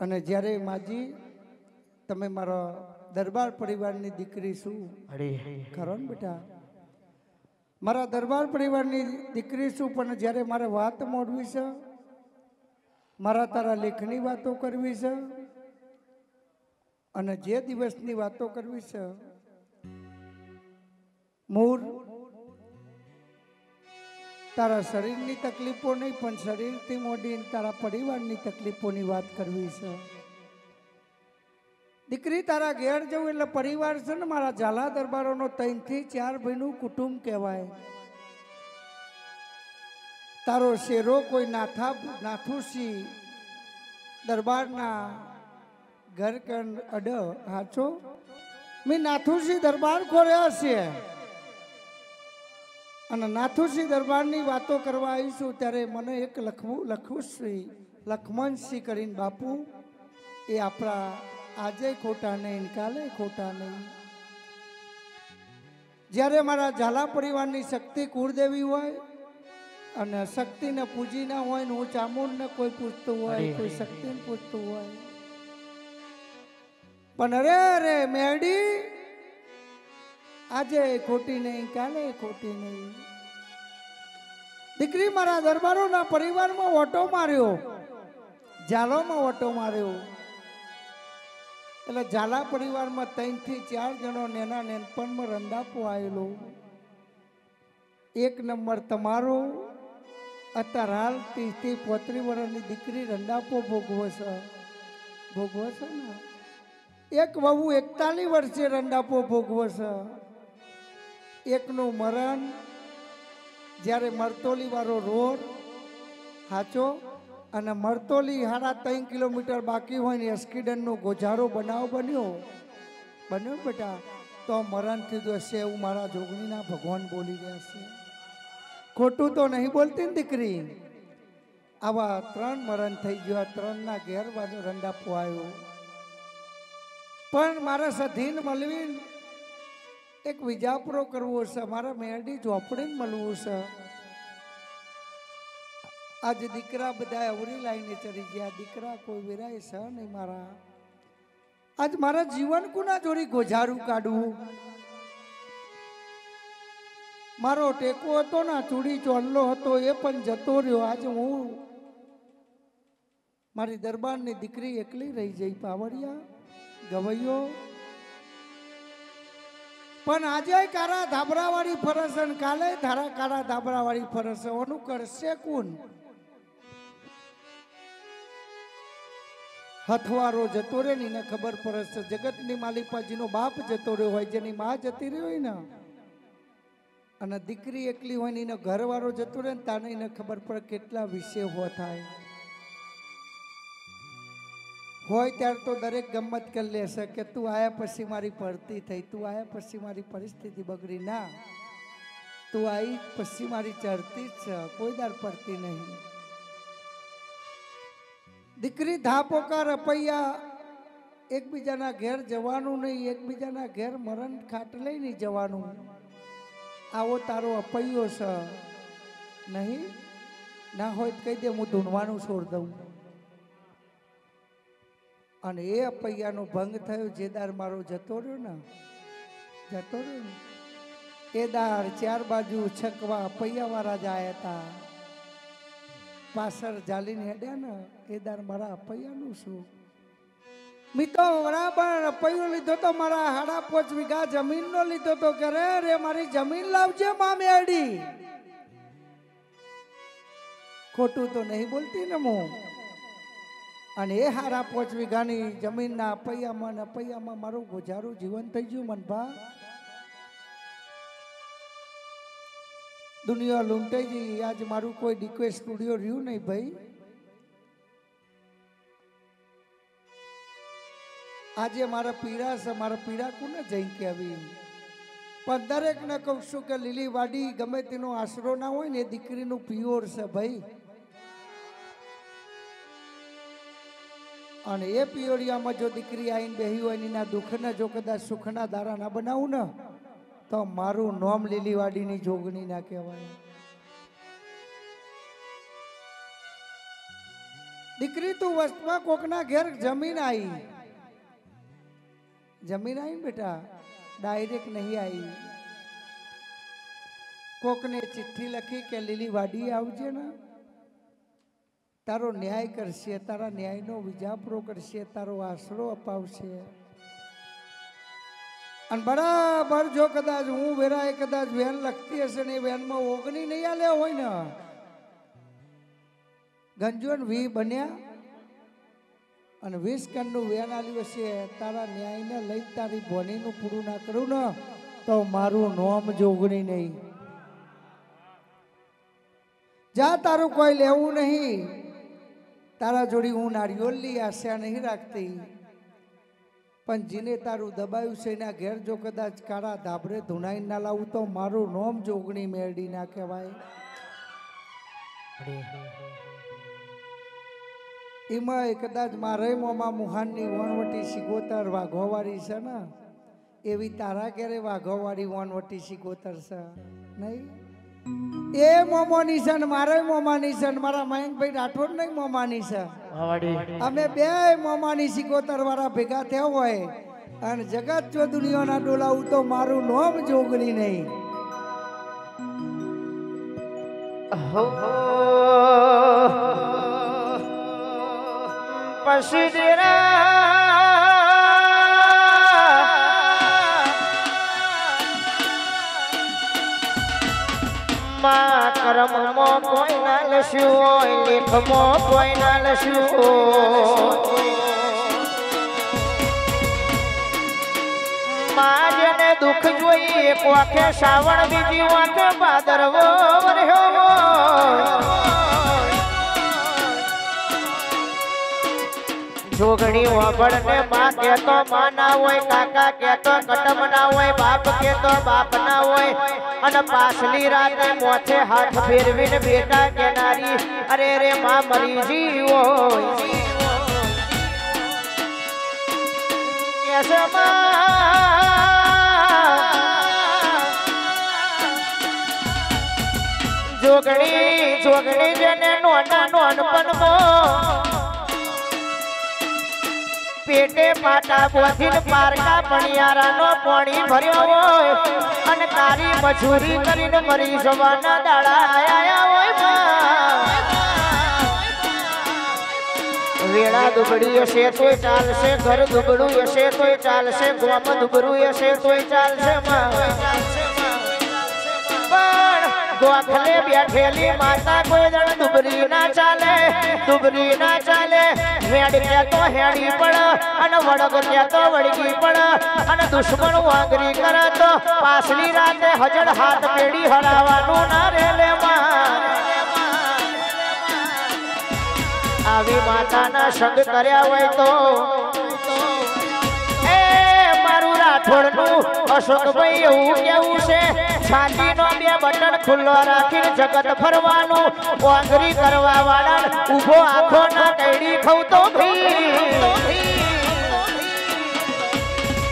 અને જ્યારે માજી તમે મારા દરબાર પરિવારની દીકરી શું? અરે. ખરો ને બેટા? મારા દરબાર પરિવારની દીકરી શું? પણ જ્યારે મારે વાત મોડવી છે મારા તારા લેખની વાતો કરવી છે અને જે દિવસની વાતો કરવી છે મૂર તારા શરીરની તકલીફો નહીં, પણ શરીરથી મોડીને તારા પરિવારની તકલીફોની વાત કરવી છે. દીકરી, તારા ઘેર જવું એટલે પરિવાર છે ને, મારા ઝાલા દરબારોનો ત્રણથી ચાર ભાઈનું કુટુંબ કહેવાય. તારો શેરો કોઈ નાથા, નાથુસી દરબારના ઘર કણ અડ, હાચો? મેં નાથુસી દરબાર ખોર્યા છે. અને નાથુસિંહ દરબારની વાતો કરવા આવીશું ત્યારે મને એક લખવું લખવું શ્રી લખમણસિંહ કરીને બાપુ એ આપણા આજે ખોટા નહીં કાલે ખોટા નહીં. જ્યારે મારા ઝાલા પરિવારની શક્તિ કુળદેવી હોય અને શક્તિને પૂજી ના હોય ને હું ચામુંડને કોઈ પૂછતું હોય કોઈ શક્તિને પૂછતું હોય. પણ અરે અરે મેડી આજે ખોટી નહીં, કાલે ખોટી નહીં. દીકરી મારા દરબારોના પરિવારમાં ઓટો માર્યો. ઝાલોમાં ઓટો માર્યો. એટલે ઝાલા પરિવારમાં ત્રણથી ચાર જણો નેના નેનપણમાં રંડાપો આવેલો. એક નંબર તમારો, અત્યારે હાલ ત્રીસથી પોત્રીસ વર્ષની દીકરી રંડાપો ભોગવો છે. ભોગવો છે ને? એક વહુ એકતાલીસ વર્ષે રંડાપો ભોગવો છે. એકનું મરણ, જ્યારે મરતોલીવાળો રોડ હાચો અને મરતોલી સાડા ત્રણ કિલોમીટર બાકી હોય ને એસ્કીડનનો ગોજારો બનાવ બન્યો. બન્યો બેટા? તો મરણ થયું હશે એવું મારા જોગણીના ભગવાન બોલી રહ્યા છે. ખોટું તો નહીં બોલતી ને દીકરી. આવા ત્રણ મરણ થઈ ગયા ત્રણના ઘેર બાજુ રંડા આવ્યો. પણ મારા સધીન મળવી એક વિજાપરો કરવો છે. મારા મેરડી ઝોપડીને મળવું છે. આજ દીકરા બધા અવરી લાઈને ચડી ગયા. દીકરા કોઈ વિરાય છે નહીં મારા. આજ મારા જીવન કુના જોડી ગોઝારું કાઢવું? મારો ટેકો હતો ને ચૂડી ચોલ્લો હતો, એ પણ જતો રહ્યો. આજે હું મારી દરબારની દીકરી એકલી રહી જઈ. પાવડિયા ગવૈયો પણ આજે કારા ધાબરાવાળી ફરસ અને કાલે ધારા કારા ધાબરાવાળી ફરસ ઓનું કરશે કોણ? હથવારો જતો રહે ને ખબર પડશે જગતની માલિપાજીનો બાપ જતો રહ્યો હોય, જેની માં જતી રહી હોય ને. અને દીકરી એકલી હોય ને એનો ઘરવાળો જતો રહે ને તાને એને ખબર પડે કેટલા વિષય હો થાય. હોય ત્યારે તો દરેક ગમત કરી લેશે કે તું આયા પછી મારી પડતી થઈ, તું આયા પછી મારી પરિસ્થિતિ બગડી. ના. તું આવી પછી મારી ચડતી જ છે, કોઈ દાર પડતી નહીં. દીકરી ધાપોકાર રપૈયા એકબીજાના ઘેર જવાનું નહીં, એકબીજાના ઘેર મરણ ખાટ લઈ નહીં જવાનું. આવો તારો અપૈયો છે. નહીં? ના હોય કહી દે, હું ધૂનવાનું છોડ દઉં. અને એ અપૈયાનો ભંગ થયો, જે દાર મારો જતો રહ્યો ને, જતો રહ્યો ને, એ દાર ચાર બાજુ છકવા અપૈયાવાળા જ આવ્યા હતા પાછળ જાલીને હેડ્યા ને, એ દાર મારા અપૈયાનું શું? મિત્રો બરાબર, અપૈયો લીધો તો મારા હાડા પોચ વીઘા જમીનનો લીધો તો કરે રે મારી જમીન લાવજે મામે અડી ખોટું તો નહીં બોલતી ને હું. અને એ હારા પોચ વીઘાની જમીનના અપૈયામાં ને અપૈયામાં મારું ગુજારું જીવન થઈ ગયું મનભા દુનિયા લૂંટાઈ ગઈ. આજ મારું કોઈ ડિક્વેસ્ટ સ્ટુડિયો રહ્યું નહીં ભાઈ. આજે મારા પીડા છે મારા પીડા કોને જઈ કે આવી પણ દરેકને કહું છું કે લીલી વાડી ગમે તેનો આશરો ના હોય ને એ દીકરીનું પિયોર છે ભાઈ. અને એ પિયોરિયામાં જો દીકરી આવીને બેહી હોય એના દુઃખને જો કદાચ સુખના દારા ના બનાવું ને, તો મારું નોમ લીલીવાડીની જોગણી ના કહેવાય. દીકરી, તું વસ્તમાં કોકના ઘેર જમીન આવી જમીન આવી બેટા? ડાયરેક્ટ નહીં આવી કોકને ચિઠ્ઠી લખી કે લીલી વાડી આવજે ને. તારો ન્યાય કરશે, તારા ન્યાયનો વિજાપરો કરશે, તારો આશરો અપાવશે. અને બરાબર જો કદાચ હું વેરાએ કદાચ વેન લખતી હશે ને એ વેનમાં ઓગણી નહીં આલ્યા હોય ને ગંજોન વી બન્યા. અને વીસ કનનું વેન આવ્યું હશે, તારા ન્યાયને લઈ તારી ભણીનું પૂરું ના કરું ને, તો મારું નોમ જોગણી નહીં. જા તારું કોઈ લેવું નહીં. તારા જોડી હું નારિયોલની આશા નહીં રાખતી. પણ જેને તારું દબાયું છે એના ઘેર જો કદાચ કાળા ધાબરે ધુણાઈ ના લાવું તો મારું નોમ જોગણી મેળડી ના કહેવાય. એમાં કદાચ મારે મોમાં મુહાનની વણવટી સિગોતર વાઘોવાળી છે ને? એવી તારા ઘેરે વાઘોવાળી વણવટી સિગોતર છે નહીં? એ મોમોની છે ને મારે મોમાની છે ને મારા મયંકભાઈ રાઠોડ નહીં મોમાની છે. અમે બે મોમાની સિકોતર વાળા ભેગા થયા હોય અને જગત જો દુનિયાના ડોલાવું તો મારું નોમ જોગણી નહીં. માં કરમમો કોઈ ના લસ્યું હોય લેખમો કોઈ ના દુઃખ જોઈ એક વાંખે શ્રાવણ, બીજી વાંખે ભાદરવો રહ્યો હોય. જોગણી વાપડ ને માં કેતો માં ના હોય, કાકા કેતો કટમ ના હોય, બાપ કેતો બાપ ના હોય અને પાછલી રાતે મોથે હાથ ફેરવીને બેટા કેનારી, અરે રે માં, મરી જીવો. જોગણી જોગણી જેને નોના નોનપણમાં પેટે પાટા બોધીને પારકા પણિયારાનો પાણી ભર્યો અને તારી મજૂરી કરીને મરી જવાના દાડા આયા હોય વેળા દુબળી હશે તોય ચાલશે, ઘર દુબળું હશે તોય ચાલશે, ગોમ દુબળું હશે તોય ચાલશે, માં. ગોખલે બેઠેલી માતા કોઈ દળ દુબરી ના ચાલે, દુબરી ના ચાલે. ત્યાં તો હેડી પણ અને વડગ ત્યાં તો વળગી પણ અને દુશ્મન વાંગરી કરે તો પાછલી રાતે હજડ હાથ પેડી હરાવાનું ના રેલે માં આવી માતાના સંગ કર્યા હોય તો રાઠોડનું અશોકભાઈ એવું કેવું છે. છાતીનો બે બટન ખુલ્લો રાખીને જગત ફરવાનું ઓંગરી કરવા વાળા ઊભો આખો ના કઈડી ખવ તો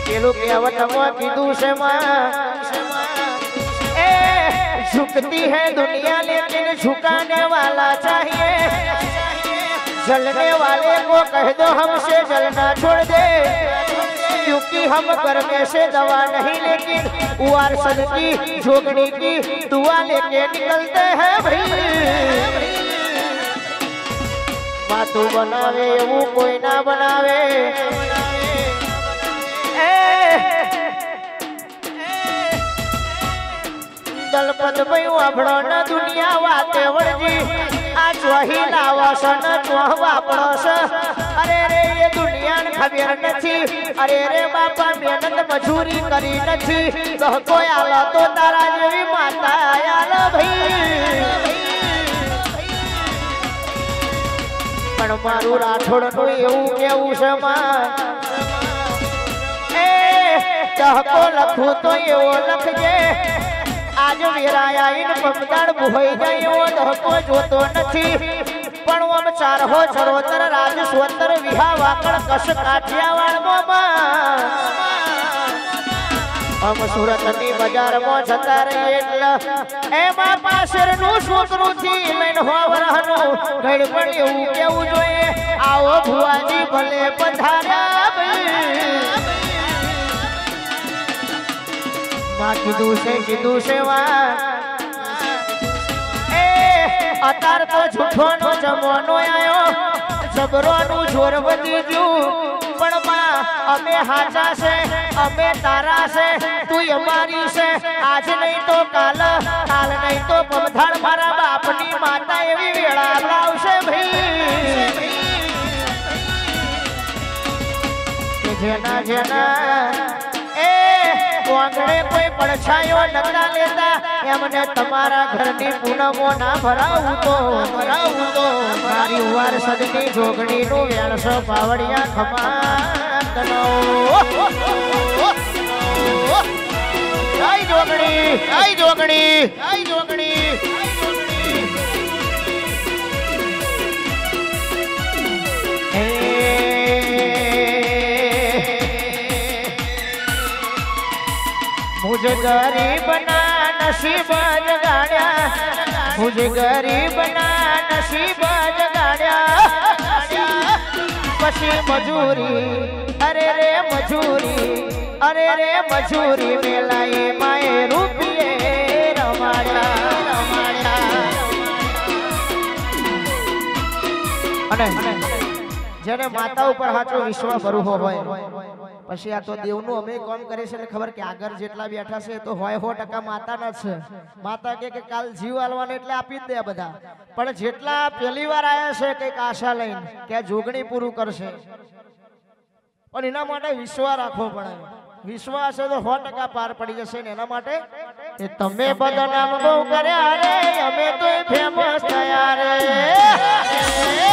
પેલું કહેવતમાં કીધું છે ઝુકતી હે દુનિયા લેકિન ઝુકાને વાલા ચાહીએ. જલને વાલે કો કહે દો હમશે જલના છોડ દે. क्योंकि हम घर में से दवा नहीं लेकिन उवार सद की जोगनी की दुआ लेके निकलते हैं भाई માતું બનાવે એવું કોઈ ના બનાવે દલપત ભાઈ વાપડો ન દુનિયા વાતે વળજી આ ચોહી લાવસ ન ચોહ વાપડો છે અરે રે, એ દુનિયાને ખબર નથી. અરે રે, બાપા, મહેનત મજૂરી કરી નથી. તો આલો તો તારા જેવી માતા આયા ભાઈ. પણ મારું રાઠોડનું એવું કેવું છે ચહકો લખું તો એવો લખજે. આજ વેરાયા પમદાડ ભોઈ જાય એવો ધહકો જોતો નથી. પણ ઓમ ચારહો ચરોતર રાજ સ્વતર વિહા વાકડ કશ કાઠિયાવાડ મોમાં આમ સુરતની બજારમાં જતા રહીએ એટલે એમાં પાછળનું છોકરું થી લઈને હોવરહનું ગડબડ એવું કેવું જોઈએ? આવો ભુવાજી ભલે પધાર્યા ભાઈ. માં કીધું છે કીધું છે વાત. અતાર તો જૂઠોનો જમવાનો આયો. જબરોનું જોર વધી ગયું. પણ માં, અમે હાચા છે, અમે તારા છે, તું અમારી છે. આજ નહીં તો કાલ કાલ નહીં તો પમધાડ મારા બાપની માતા એવી વેળા લાવશે ભાઈ. જેના જેના વાંગડે કોઈ પડછાયો નતા લેતા, એમને તમારા ઘરની પૂનમો ના ભરાવું તો ભરાવું તો. મારી ઉવાર સદની જોગણી નું વેણસો પાવડિયા ખમાતનો જોગણી જોગણી જોગણી. હું જે નસીબ જગાડ્યા હું જે ગરીબના નસીબ જગાડ્યા પછી મજૂરી, અરે રે મજૂરી, અરે રે મજૂરી મેલાએ માએ રૂપિયે રમાડ્યા. રમાડ્યા અને જેને માતા ઉપર સાચો વિશ્વાસ કરવો હોય પછી આ તો દેવનું અમે કોમ કરે છે ખબર કે આગળ જેટલા બેઠા છે તો હોય સો ટકા માતાના છે. માતા કે કાલ જીવ આલવાનો એટલે આપી જ દે બધા. પણ જેટલા પહેલી વાર આવ્યા છે કંઈક આશા લઈને કે જોગણી પૂરું કરશે. પણ એના માટે વિશ્વાસ રાખવો પડે. વિશ્વાસ તો સો ટકા પાર પડી જશે ને એના માટે એ તમે બધા નામ બહુ કર્યા રે. અમે તો ફેમસ થયા રે.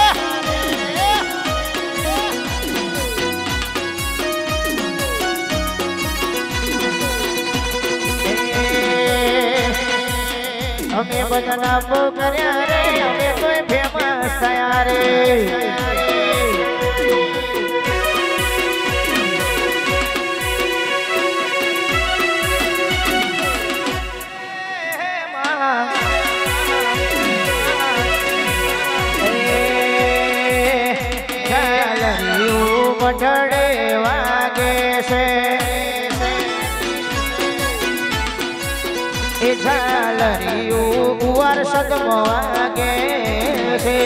અમે બધા નામો કર્યા રે અમે કોઈ ફેમસ થયા રે મઢડે સદમાં વાગે છે.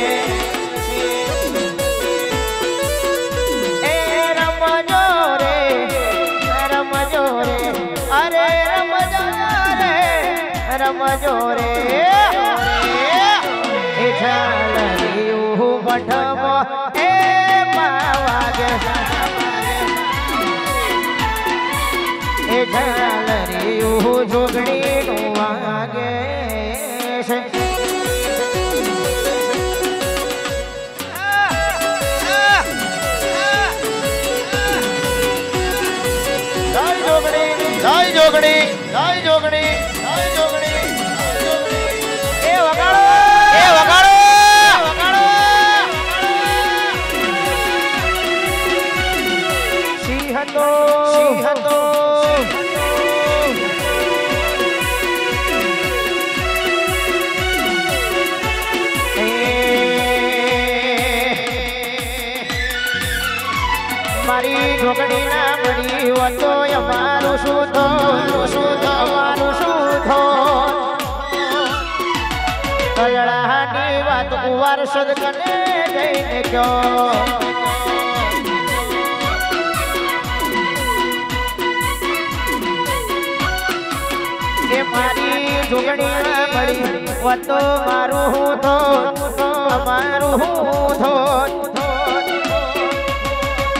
એ રમજો રે રમજો રે અરે રમજો રે રમજો રે. જોગણી જય જોગણી જય જોગણી એ વગાડો! એ વગાડો! વગાડો! સિંહ હતો. સિંહ હતો. મારી ઢોકડી ના મળી હતો અમારું શું કુવાર સદકને જઈને ગયો કે મારી ઢોકળી મળી વતો મારું હું થો અમારું હું થો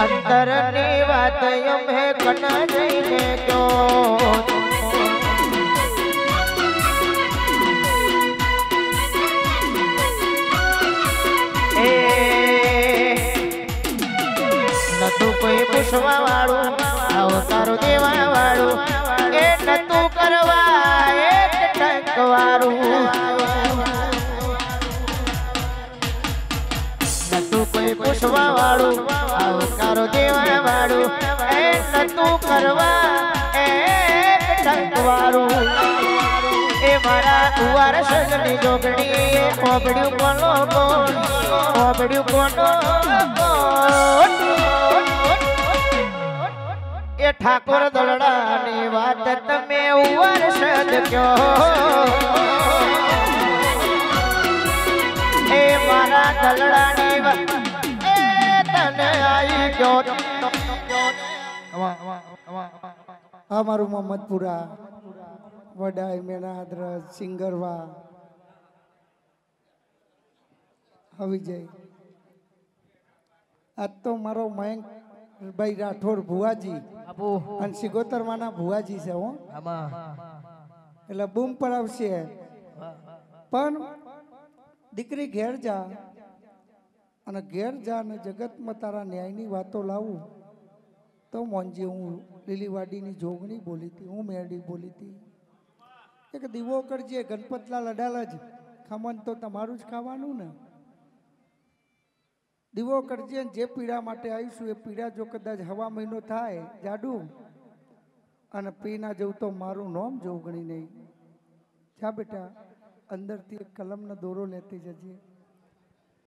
અંતરની વાત અમે કન જઈને ક્યો પૂછવા વાળું અવતારો દેવા વાળું એ નતું કરવા એક ટંક વાળું આવકારો દેવા વાળું એ નતું કરવા, એ વારું એ મારા કુવાર સજની જોગણી એ ઓબડ્યું કોનો કોણ? ઓબડ્યું કોનો કોણ? એ ઠાકોર દોડાની વાત તમે વર્ષદ કયો એ મારા દલડાની વાત. તને આવી ગયો. આ મારું મોહમ્મદપુરા વડાઈ મેના દ્રજ સિંગરવા. વિજય આજ તો મારો મયંક ભાઈ રાઠોડ ભુવાજી. અને સિગોતરમાના ભુવાજી છે હો. એટલે બૂમ પડાવશે પણ દીકરી ઘેર જા. અને ઘેર જા અને જગતમાં તારા ન્યાયની વાતો લાવું. તો મોંજી હું લીલીવાડીની જોગણી બોલી હતી હું મેરડી બોલી હતી. એક દીવો કરજે ગણપતલાલ જ ખમણ તો તમારું જ ખાવાનું ને. દીવો કરજે જે પીડા માટે આવીશું, એ પીડા જો કદાચ હવા મહિનો થાય, જાડુ, અને પી ના જવું તો મારું નોમ જોગણી નહીં. જા બેટા, અંદરથી એક કલમનો દોરો લેતી જજે.